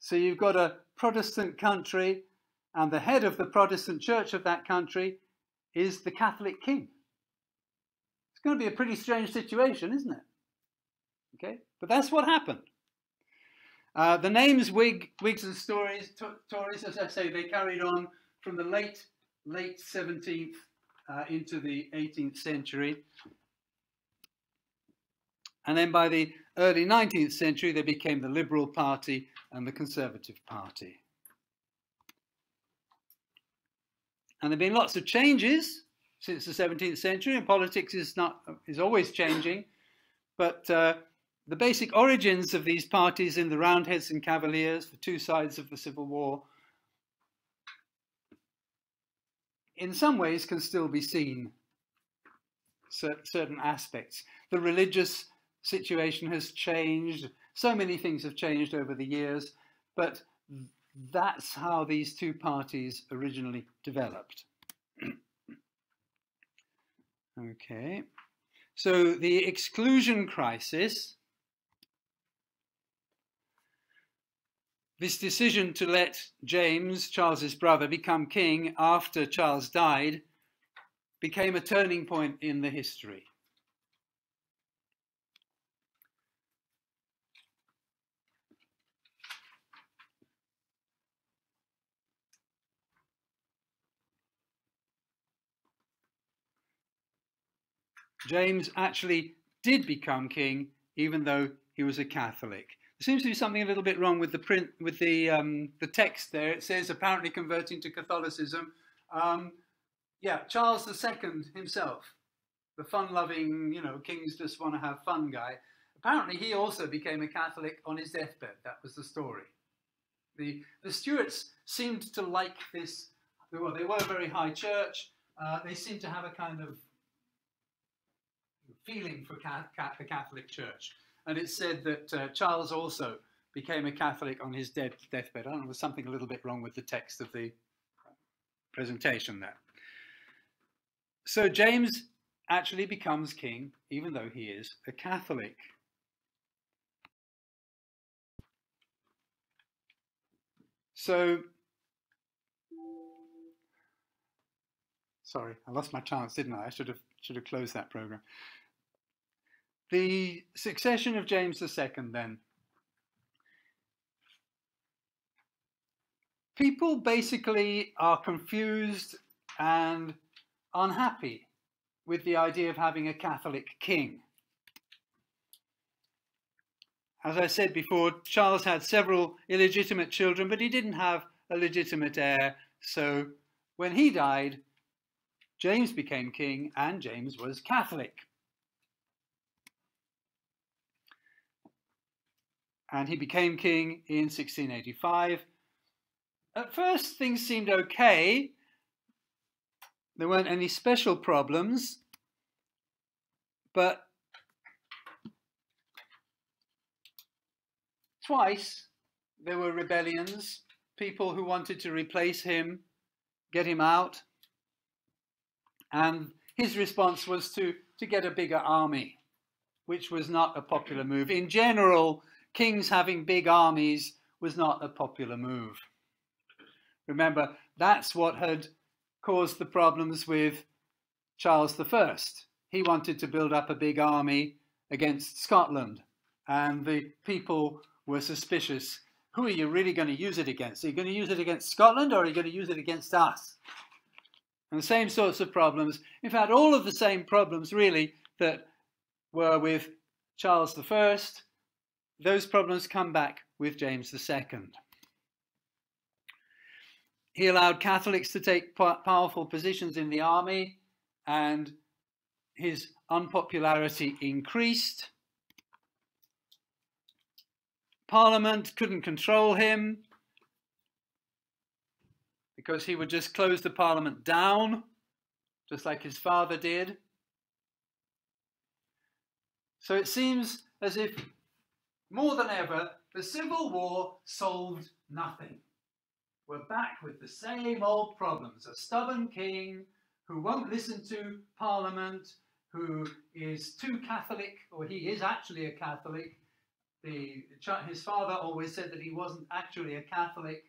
A: So you've got a Protestant country, and the head of the Protestant church of that country is the Catholic king. It's going to be a pretty strange situation, isn't it? Okay, but that's what happened. Uh, the names Whig, Whigs and Tories, Tories, as I say, they carried on from the late late 17th uh, into the 18th century. And then by the early 19th century, they became the Liberal Party and the Conservative Party. And there have been lots of changes since the 17th century, and politics is not is always changing. But uh, the basic origins of these parties in the Roundheads and Cavaliers, the two sides of the Civil War, in some ways can still be seen. Certain aspects. The religious situation has changed. So many things have changed over the years, but that's how these two parties originally developed. [clears throat] okay, so the exclusion crisis, this decision to let James, Charles's brother, become king after Charles died, became a turning point in the history. James actually did become king, even though he was a Catholic. There seems to be something a little bit wrong with the print, with the um, the text there. It says apparently converting to Catholicism. Um, yeah, Charles II himself, the fun-loving, you know, kings just want to have fun guy. Apparently, he also became a Catholic on his deathbed. That was the story. The the Stuarts seemed to like this. Well, they were very high church. Uh, they seemed to have a kind of feeling for the Catholic Church. And it said that uh, Charles also became a Catholic on his dead, deathbed. I don't know, there's something a little bit wrong with the text of the presentation there. So James actually becomes king, even though he is a Catholic. So, sorry, I lost my chance, didn't I? I should have should have closed that program. The succession of James II, then. People basically are confused and unhappy with the idea of having a Catholic king. As I said before, Charles had several illegitimate children, but he didn't have a legitimate heir. So when he died, James became king and James was Catholic. And he became king in 1685. At first, things seemed okay. There weren't any special problems, but twice there were rebellions, people who wanted to replace him, get him out, and his response was to, to get a bigger army, which was not a popular move. In general, kings having big armies was not a popular move. Remember, that's what had caused the problems with Charles I. He wanted to build up a big army against Scotland, and the people were suspicious. Who are you really going to use it against? Are you going to use it against Scotland or are you going to use it against us? And the same sorts of problems. In fact, all of the same problems, really, that were with Charles I, those problems come back with James II. He allowed Catholics to take powerful positions in the army, and his unpopularity increased. Parliament couldn't control him because he would just close the Parliament down, just like his father did. So it seems as if more than ever, the Civil War solved nothing. We're back with the same old problems. A stubborn king who won't listen to Parliament, who is too Catholic, or he is actually a Catholic. The, his father always said that he wasn't actually a Catholic.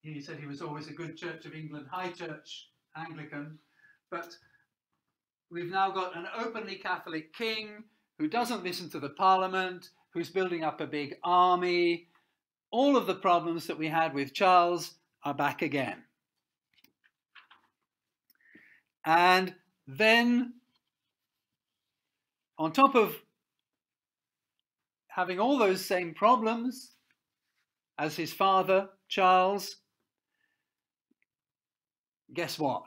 A: He said he was always a good Church of England, High Church, Anglican. But we've now got an openly Catholic king who doesn't listen to the Parliament, who's building up a big army. All of the problems that we had with Charles are back again. And then, on top of having all those same problems as his father, Charles, guess what?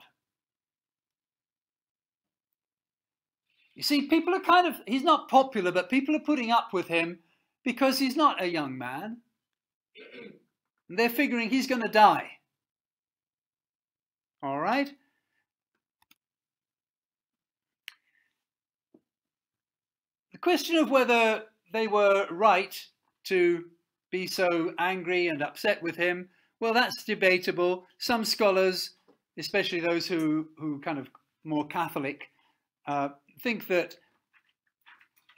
A: You see, people are kind of, he's not popular, but people are putting up with him because he's not a young man. And they're figuring he's going to die. All right? The question of whether they were right to be so angry and upset with him, well, that's debatable. Some scholars, especially those who, who kind of more Catholic, uh, think that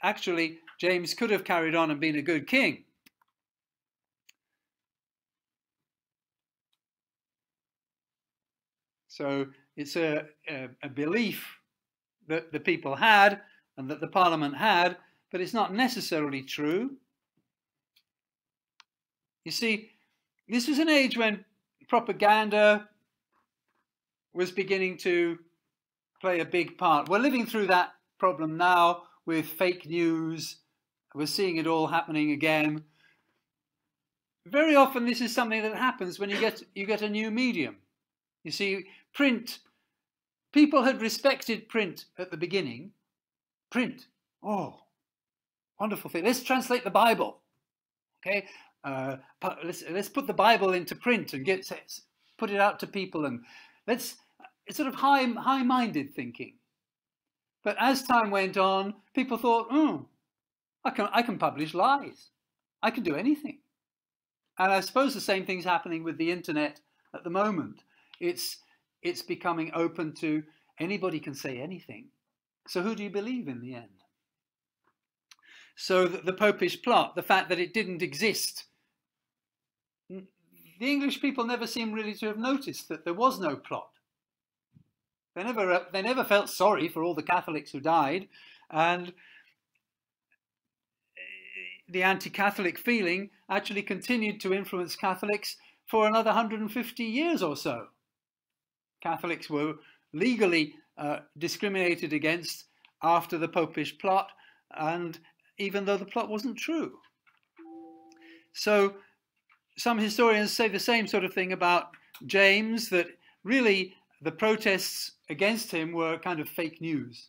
A: actually James could have carried on and been a good king. So it's a, a, a, belief that the people had and that the parliament had, but it's not necessarily true. You see, this was an age when propaganda was beginning to play a big part. We're living through that problem now with fake news. We're seeing it all happening again. Very often, this is something that happens when you get you get a new medium. You see, print. People had respected print at the beginning. Print. Oh, wonderful thing. Let's translate the Bible. Okay, uh, let's let's put the Bible into print and get put it out to people and let's sort of high, high-minded thinking. But as time went on, people thought, oh, I can, I can publish lies. I can do anything. And I suppose the same thing's happening with the internet at the moment. It's, it's becoming open to anybody can say anything. So who do you believe in the end? So the, the popish plot, the fact that it didn't exist, the English people never seem really to have noticed that there was no plot. They never, they never felt sorry for all the Catholics who died, and the anti-Catholic feeling actually continued to influence Catholics for another 150 years or so. Catholics were legally uh, discriminated against after the Popish plot, and even though the plot wasn't true. So some historians say the same sort of thing about James, that really the protests against him were kind of fake news.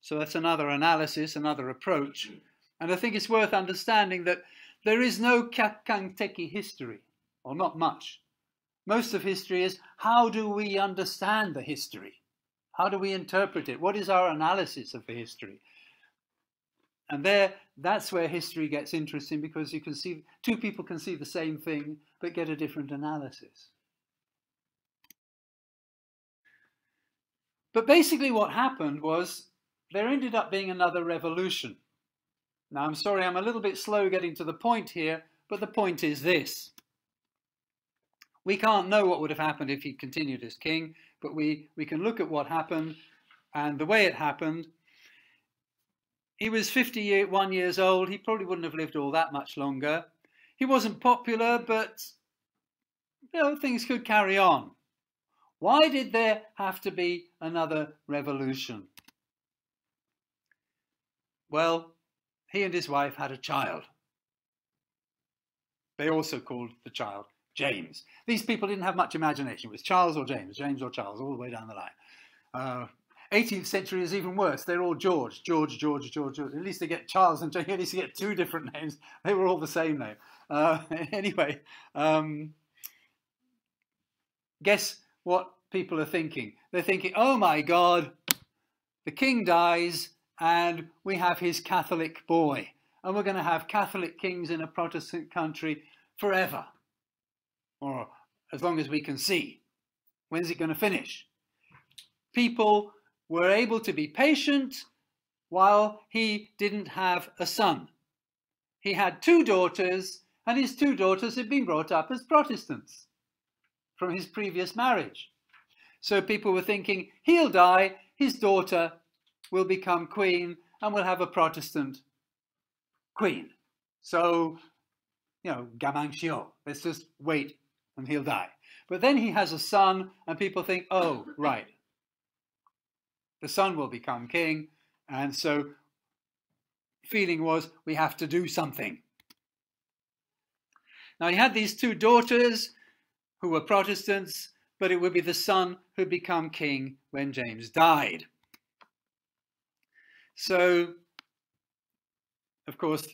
A: So that's another analysis, another approach. And I think it's worth understanding that there is no Kankakee history, or not much. Most of history is how do we understand the history? How do we interpret it? What is our analysis of the history? And there, that's where history gets interesting because you can see two people can see the same thing but get a different analysis. But basically, what happened was there ended up being another revolution. Now, I'm sorry, I'm a little bit slow getting to the point here, but the point is this. We can't know what would have happened if he continued as king, but we, we can look at what happened and the way it happened. He was 51 years old. He probably wouldn't have lived all that much longer. He wasn't popular, but you know, things could carry on. Why did there have to be another revolution? Well, he and his wife had a child. They also called the child James. These people didn't have much imagination. It was Charles or James, James or Charles, all the way down the line. Uh, 18th century is even worse. They're all George, George, George, George, George. At least they get Charles and James. [laughs] At least they get two different names. They were all the same name. Uh, [laughs] anyway, um, guess what people are thinking? They're thinking, oh my God, the king dies and we have his Catholic boy. And we're going to have Catholic kings in a Protestant country forever. Or as long as we can see. When's it going to finish? People were able to be patient while he didn't have a son. He had two daughters, and his two daughters had been brought up as Protestants from his previous marriage. So people were thinking, he'll die, his daughter will become queen, and we'll have a Protestant queen. So, you know, gamin chiot, let's just wait and he'll die. But then he has a son, and people think, oh, right, the son will become king. And so, feeling was, we have to do something. Now, he had these two daughters who were Protestants, but it would be the son who'd become king when James died. So, of course,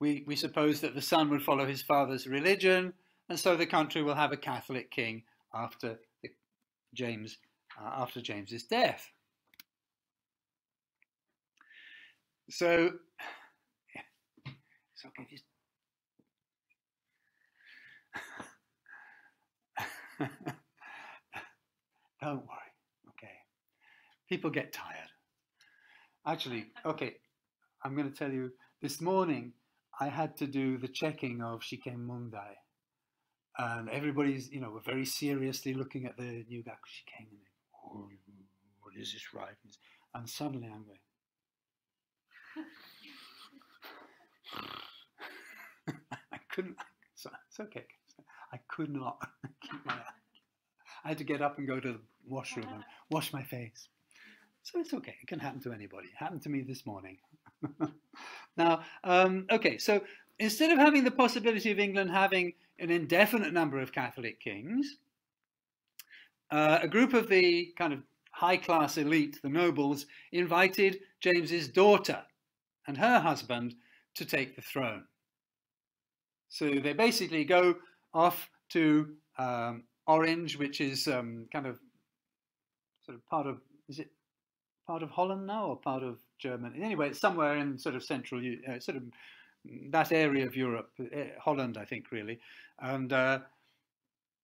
A: we, we suppose that the son would follow his father's religion, and so the country will have a Catholic king after James uh, after James's death. So, yeah. Just [laughs] don't worry. Okay, people get tired. Actually, okay, I'm going to tell you. This morning, I had to do the checking of Shiken Mondai, and everybody's, you know, were very seriously looking at the new guy. Shiken, and oh, what is this right? And suddenly, I'm going. [laughs] I couldn't. So it's okay. I could not [laughs] keep my. I had to get up and go to the washroom and [laughs] wash my face. So it's okay. It can happen to anybody. It happened to me this morning. [laughs] now, um, okay. So instead of having the possibility of England having an indefinite number of Catholic kings, uh, a group of the kind of high class elite, the nobles, invited James's daughter and her husband to take the throne. So they basically go off to um, Orange, which is um, kind of sort of part of is it part of Holland now or part of Germany? Anyway, it's somewhere in sort of central, uh, sort of that area of Europe, uh, Holland, I think, really. And uh,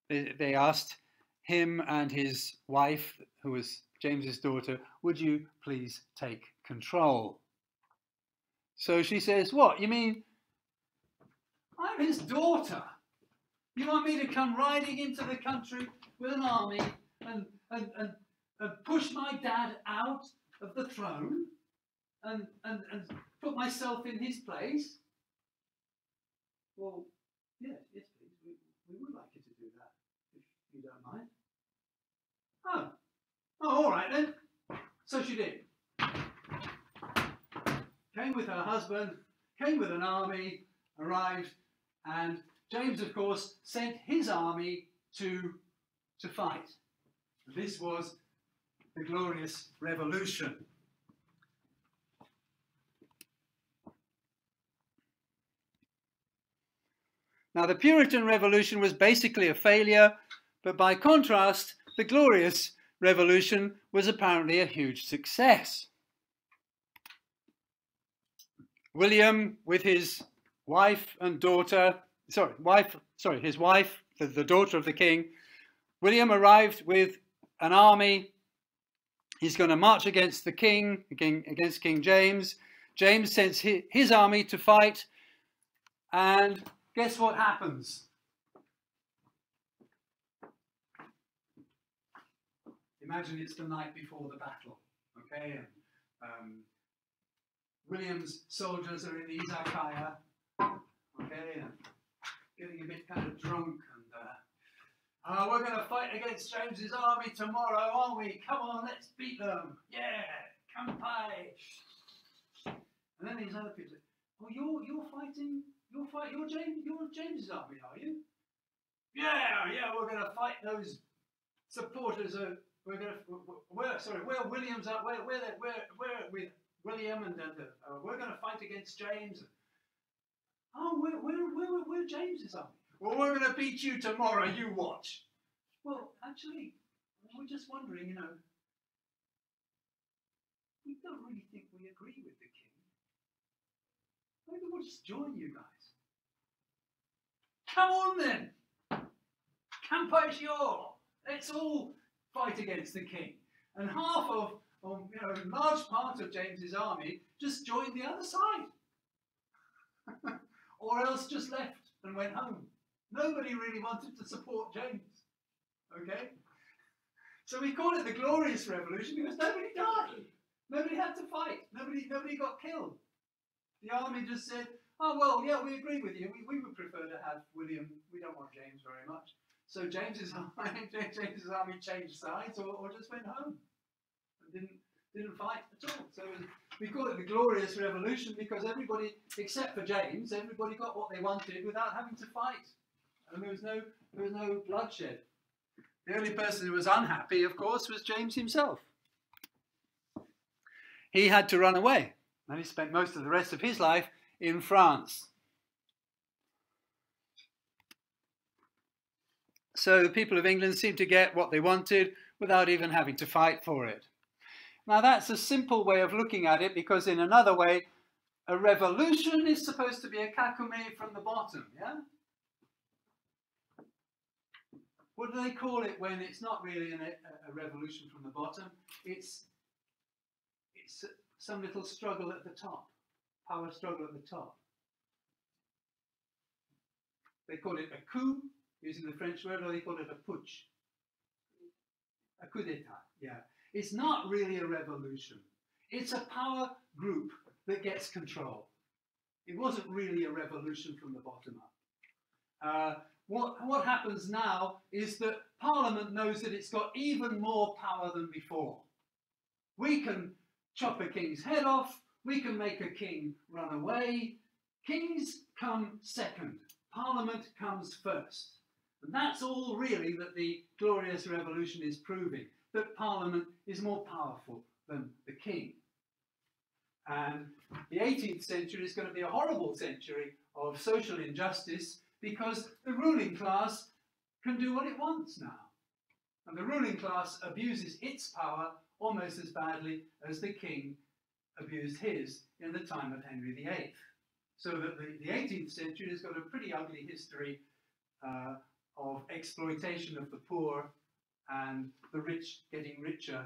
A: they, they asked him and his wife, who was James's daughter, would you please take control? So she says, What? You mean I'm his daughter? You want me to come riding into the country with an army and, and, and, and push my dad out of the throne and, and, and put myself in his place? Well, yes, yes, please. We, we would like you to do that, if you don't mind. Oh, oh, all right then. So she did. Came with her husband, came with an army, arrived, and James, of course, sent his army to, to fight. This was the Glorious Revolution. Now, the Puritan Revolution was basically a failure, but by contrast, the Glorious Revolution was apparently a huge success. William, with his wife and daughter, sorry, wife, sorry, his wife, the, the daughter of the king, William arrived with an army. He's going to march against the king, against King James. James sends his army to fight, and guess what happens? Imagine it's the night before the battle, okay? And, um, William's soldiers are in the izakaya, okay, and getting a bit kind of drunk, and uh, uh, we're going to fight against James's army tomorrow, aren't we? Come on, let's beat them! Yeah, by! And then these other people "Well, you're you're fighting, you're fight, you're James, you're James's army, are you?" Yeah, yeah, we're going to fight those supporters. Of, we're going to, we're sorry, we're Williams. Are, we're we're we're we're with William, and, and uh, we're going to fight against James. Oh, we're we're we're, we're James's army. Well, we're going to beat you tomorrow. You watch. Well, actually, we're just wondering, you know, we don't really think we agree with the king. Maybe we'll just join you guys. Come on then! Campaggiolo! Let's all fight against the king. And half of, or, you know, a large part of James's army just joined the other side. [laughs] or else just left and went home. Nobody really wanted to support James. Okay? So we call it the Glorious Revolution because nobody died. Nobody had to fight. Nobody, nobody got killed. The army just said, "Oh well, yeah, we agree with you. We, we would prefer to have William. We don't want James very much." So James's [laughs] army, James's army changed sides or, or just went home and didn't didn't fight at all. So we call it the Glorious Revolution because everybody, except for James, everybody got what they wanted without having to fight, and there was no there was no bloodshed. The only person who was unhappy, of course, was James himself. He had to run away, and he spent most of the rest of his life in France. So the people of England seemed to get what they wanted without even having to fight for it. Now, that's a simple way of looking at it because, in another way, a revolution is supposed to be a kakume from the bottom, yeah? What do they call it when it's not really an, a, a revolution from the bottom? It's, it's some little struggle at the top, power struggle at the top. They call it a coup, using the French word, or they call it a putsch. A coup d'etat, yeah. It's not really a revolution. It's a power group that gets control. It wasn't really a revolution from the bottom up. Uh, what, what happens now is that Parliament knows that it's got even more power than before. We can chop a king's head off, we can make a king run away. Kings come second, Parliament comes first. And that's all really that the Glorious Revolution is proving that Parliament is more powerful than the king. And the 18th century is going to be a horrible century of social injustice because the ruling class can do what it wants now. And the ruling class abuses its power almost as badly as the king abused his in the time of Henry VIII. So that the, the 18th century has got a pretty ugly history uh, of exploitation of the poor and the rich getting richer.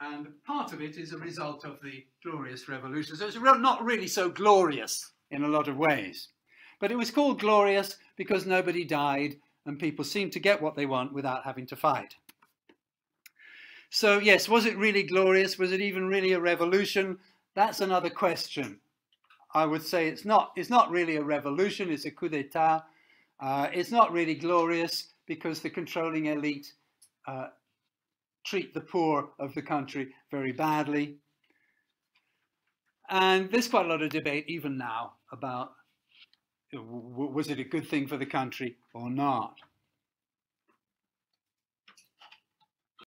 A: And part of it is a result of the Glorious Revolution. So it's not really so glorious in a lot of ways. But it was called glorious because nobody died and people seemed to get what they want without having to fight. So, yes, was it really glorious? Was it even really a revolution? That's another question. I would say it's not, it's not really a revolution, it's a coup d'etat. Uh, it's not really glorious because the controlling elite uh, treat the poor of the country very badly. And there's quite a lot of debate even now about was it a good thing for the country or not.